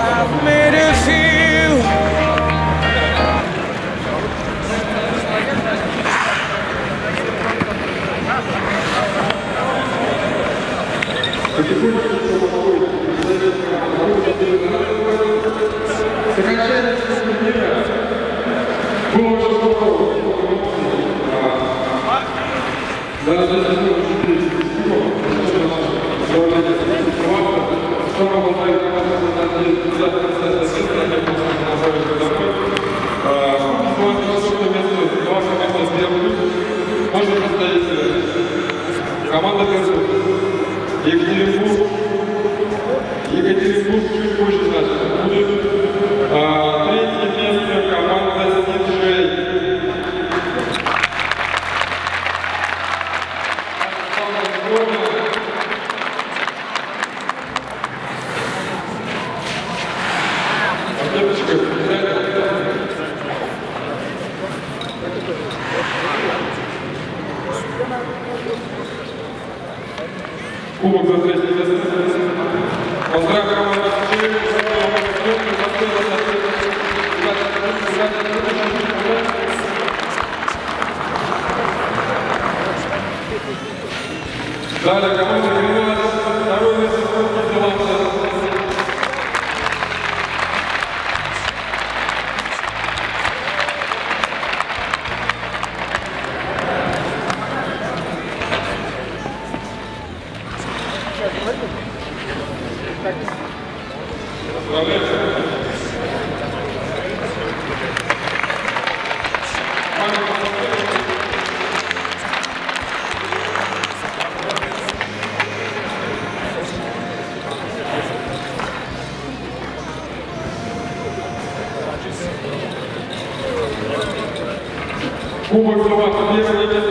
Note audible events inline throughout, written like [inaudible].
I've made a few. Thank [laughs] you. Екатеринбург, Екатеринбург Кубок за третье место. Поздравляю команду Снежей. Далее команда Кубок Зеландии,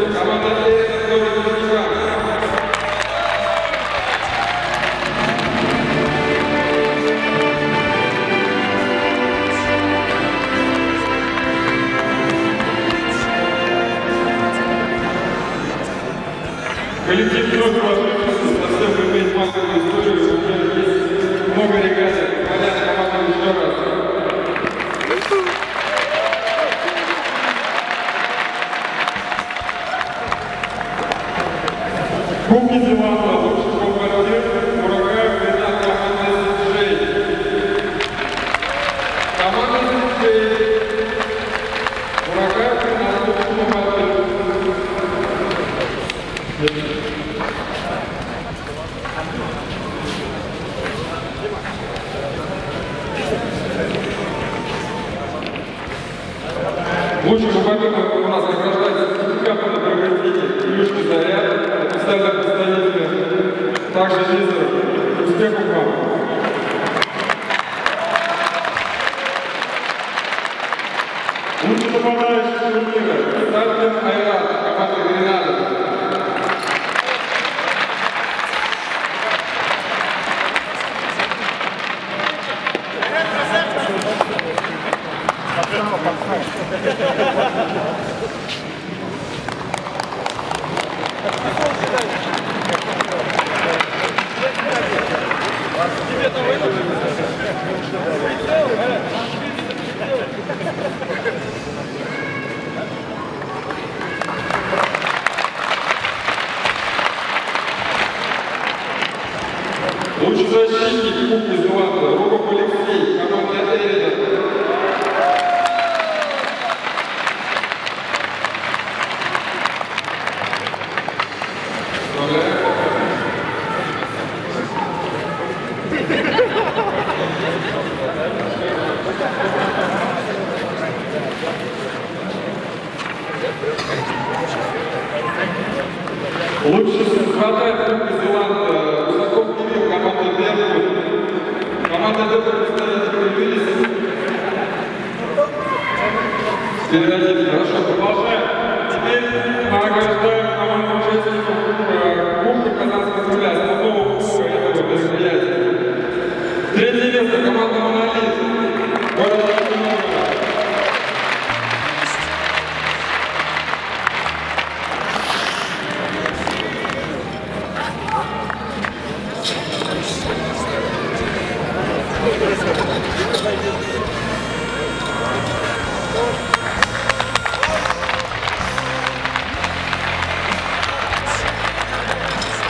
Представителя. Также Лиза, успехов вам! Лучший нападающий турнира Старлин Айрат, команда Гренада. Лучший Лучший хватает Кубки Зеланда, Узаков Кирилл, команда Беркут. Команда представитель появились. Переводите, хорошо, продолжаем. Теперь награждаем команду участников э, Кубка Казанского Земля, основного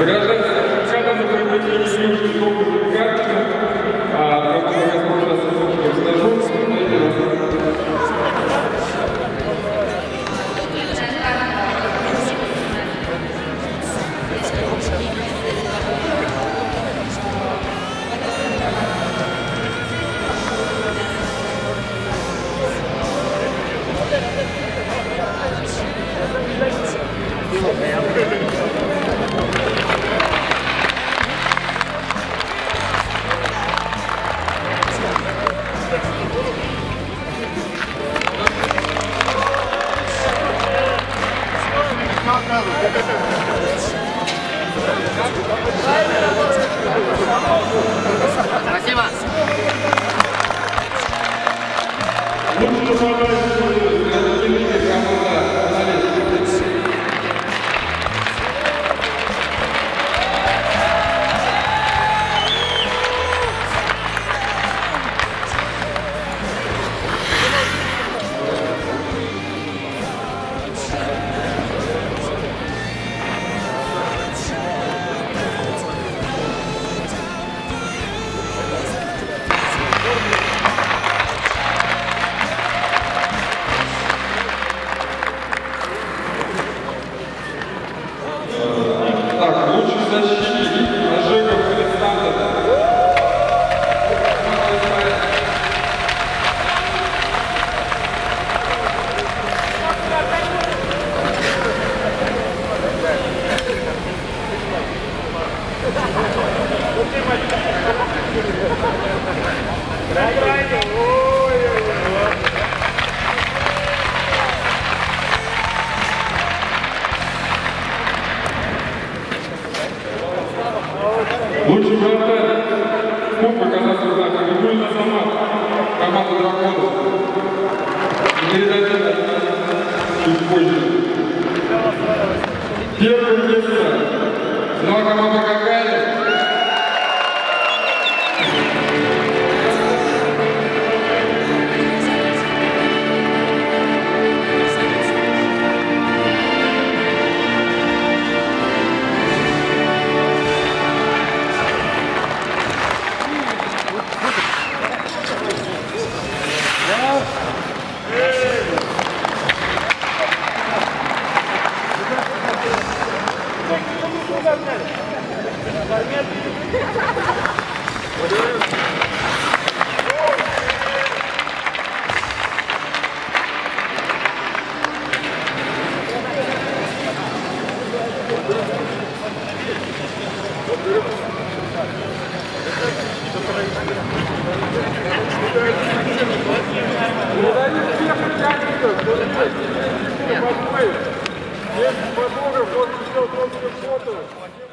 Obrigado. команду «Драконов». Передать это чуть позже. Нет, подруга, вот Thank you.